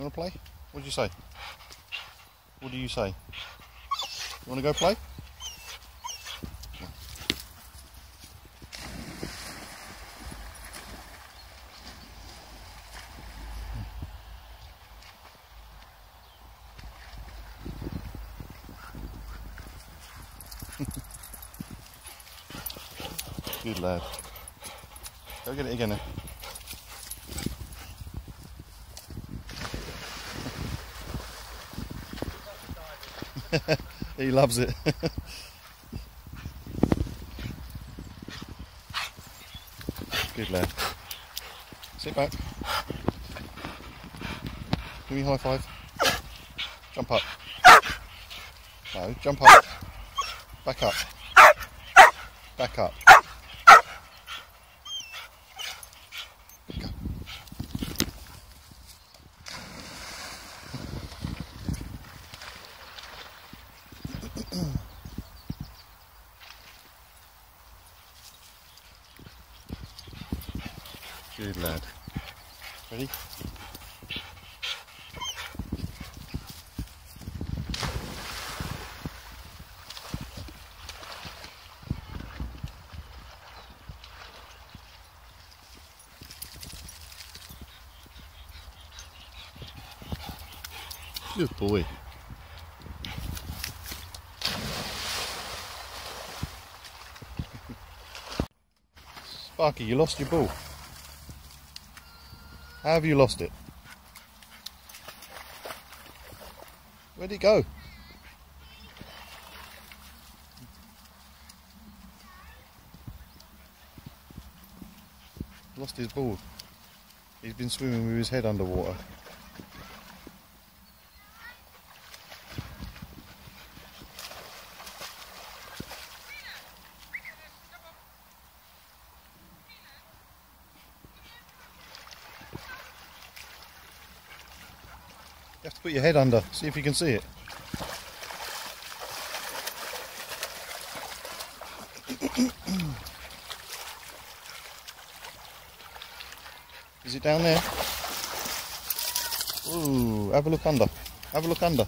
You want to play? What did you say? What do you say? You want to go play? Hmm. Good lad. Go get it again then. he loves it. Good lad. Sit back. Give me high five. Jump up. No, jump up. Back up. Back up. Good lad. Ready? Good boy. Sparky, you lost your ball. How have you lost it? Where'd it go? Lost his ball. He's been swimming with his head underwater. You have to put your head under, see if you can see it. Is it down there? Ooh, have a look under. Have a look under.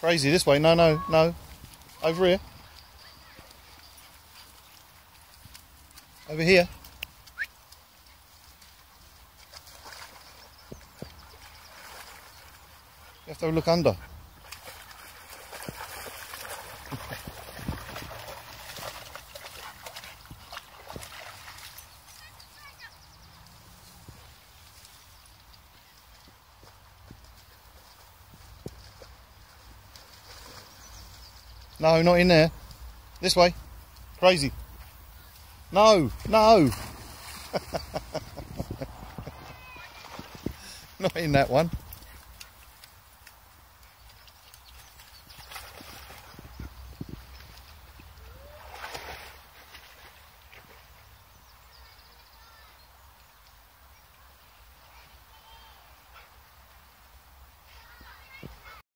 Crazy, this way. No, no, no. Over here. Over here. You have to have a look under. No, not in there. This way. Crazy. No, no. not in that one.